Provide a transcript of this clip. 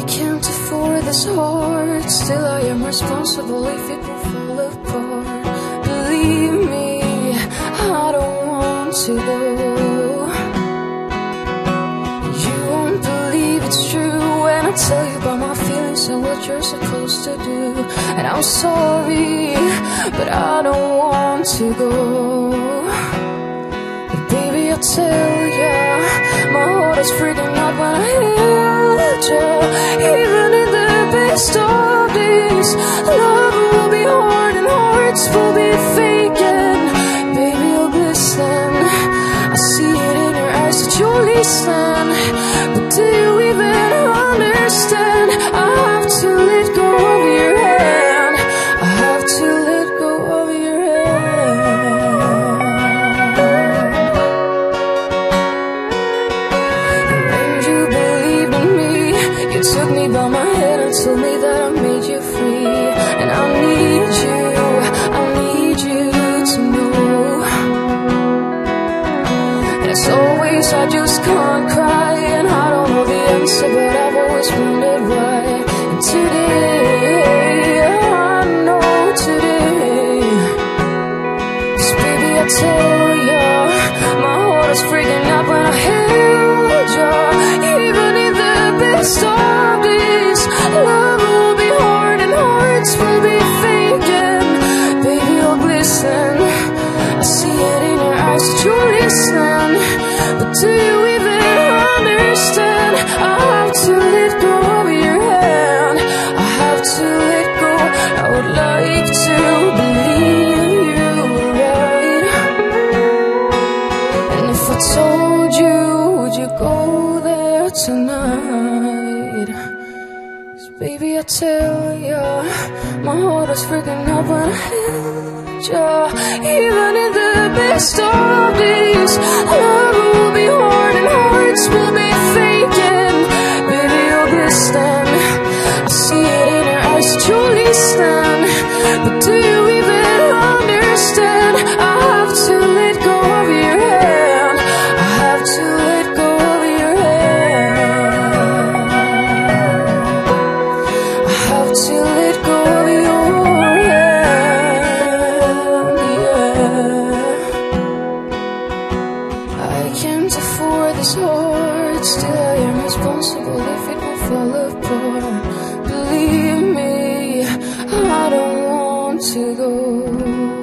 for this heart. Still, I am responsible if it will fall apart. Believe me, I don't want to go. You won't believe it's true when I tell you about my feelings and what you're supposed to do. And I'm sorry, but I don't want to go. Hearts will be faking. Baby, you'll glisten. I see it in your eyes that you're listen. As always, I just can't cry, and I don't know the answer, but I've always wondered why. And today, I know today. Cause baby, I tell ya, my heart is freaking out when I do you even understand? I have to let go of your hand. I have to let go. I would like to believe you right. And if I told you, would you go there tonight? 'Cause baby, I tell ya, my heart is freaking out when I held ya. Even in the best of days, you'll. I see it in your eyes you listen. But do you even understand? I have to let go of your hand. I have to let go of your hand. I have to let go of your hand. Yeah. I can't afford this heart. Still, I am responsible if will fall apart. Believe me, I don't want to go.